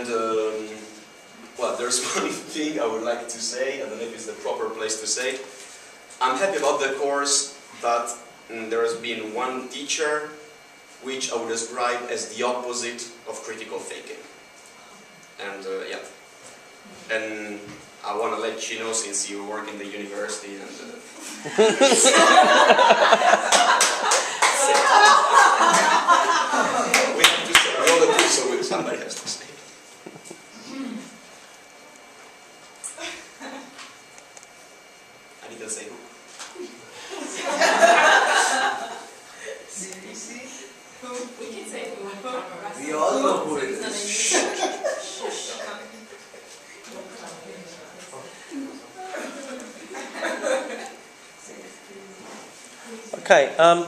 And um, well, there's one thing I would like to say. I don't know if it's the proper place to say. I'm happy about the course, but mm, there has been one teacher which I would describe as the opposite of critical thinking. And uh, yeah, and I want to let you know since you work in the university and. Uh, we have to agree, so somebody has to say. I need who. We can say who. We all know who it is. Okay, um,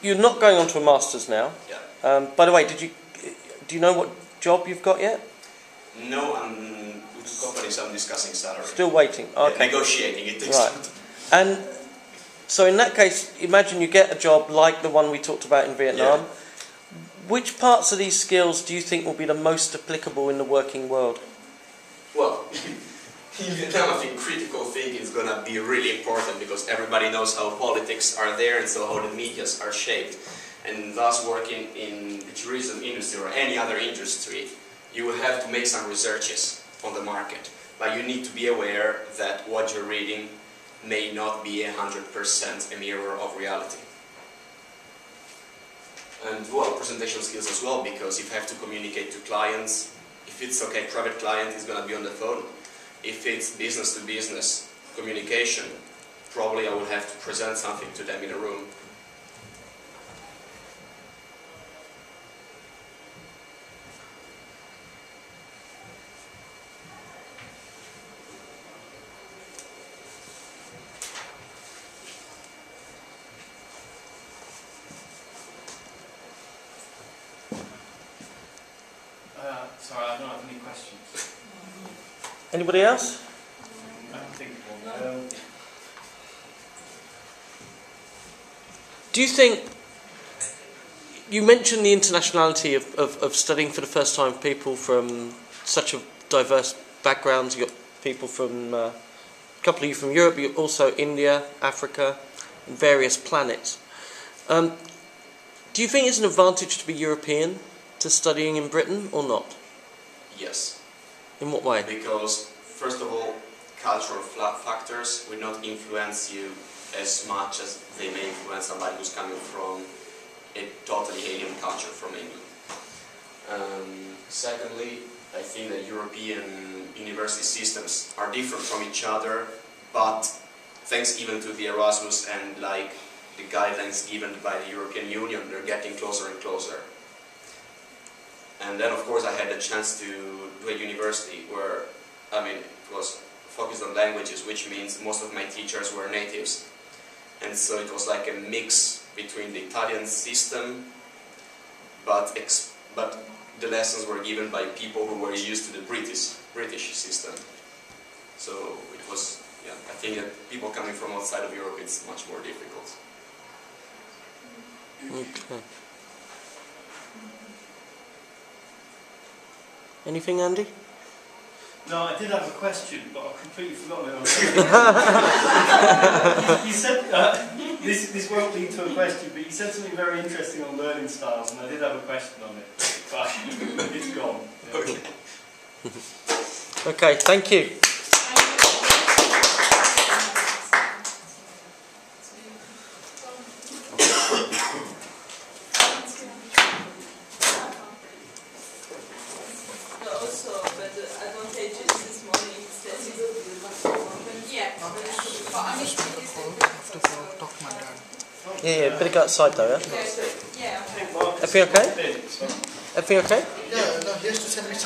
you're not going on to a master's now. Yeah. Um, by the way, did you do you know what job you've got yet? No, I'm with two companies. I'm discussing salary. Still waiting. Yeah, Okay. negotiating. It takes Right. time. And so in that case, imagine you get a job like the one we talked about in Vietnam. Which parts of these skills do you think will be the most applicable in the working world? Well, in Vietnam, I think critical thinking is going to be really important because everybody knows how politics are there and so how the medias are shaped. And thus, working in the tourism industry or any other industry, you will have to make some researches on the market. But you need to be aware that what you're reading may not be 100% a mirror of reality. And well, presentation skills as well, because if you have to communicate to clients, if it's okay, private client is going to be on the phone. If it's business to business communication, probably I will have to present something to them in a room. Uh, sorry, I don't have any questions. Anybody else? Do you think you mentioned the internationality of, of, of studying for the first time people from such a diverse backgrounds? You got people from uh, a couple of you from Europe, you also India, Africa, and various planets. Um, do you think it's an advantage to be European to studying in Britain or not? Yes, In what way? because first of all, cultural fla- factors will not influence you as much as they may influence somebody who's coming from a totally alien culture from England. Um, secondly, I think that European university systems are different from each other, but thanks even to the Erasmus and like the guidelines given by the European Union, they're getting closer and closer. And then, of course, I had the chance to do a university where, I mean, it was focused on languages, which means most of my teachers were natives. And so it was like a mix between the Italian system, but ex- but the lessons were given by people who were used to the British British system. So it was, yeah, I think that people coming from outside of Europe, it's much more difficult. Mm-hmm. Okay. Mm-hmm. Anything, Andy? no, I did have a question, but I've completely forgotten it. you said uh, this. This won't lead to a question, but you said something very interesting on learning styles, and I did have a question on it, but it's gone. Yeah. Okay. Okay, thank you. No, also, but the advantages this morning is that it's yeah. Yeah, better go outside though, yeah? Everything okay? Everything okay? Yeah, no, he has to send me